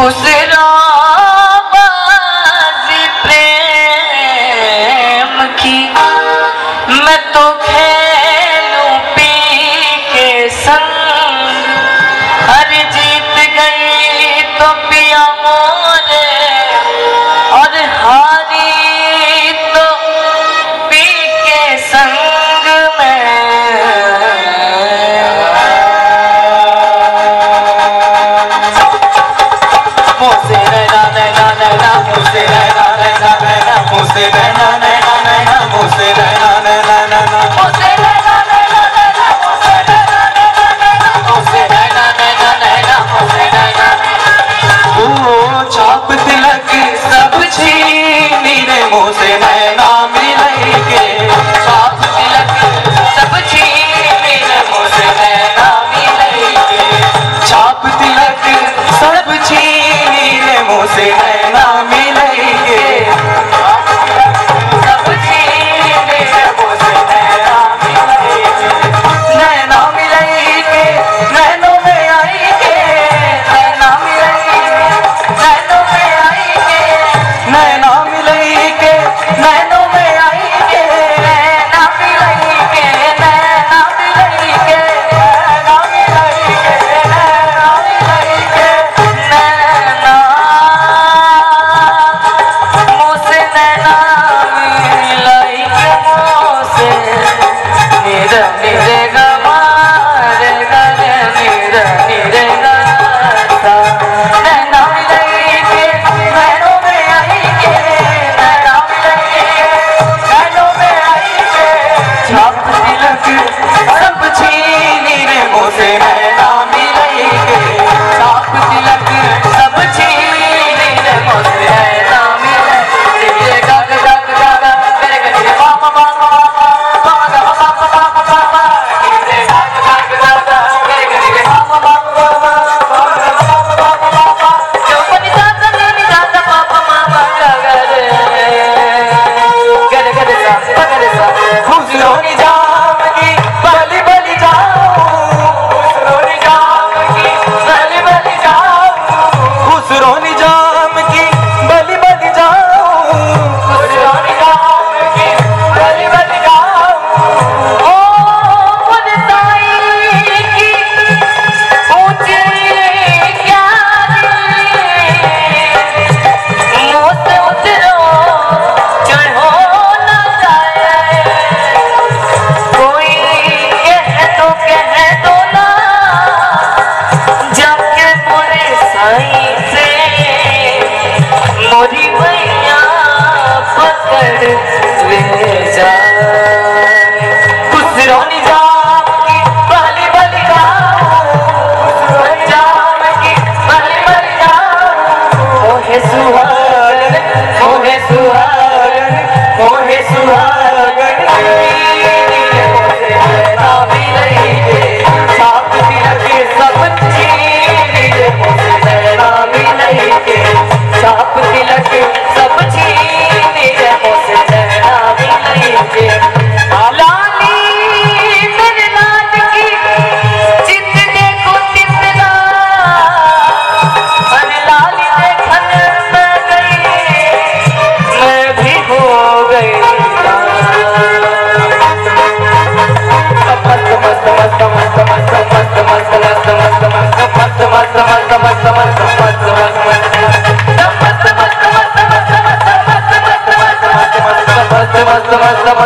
José. banana. Claro.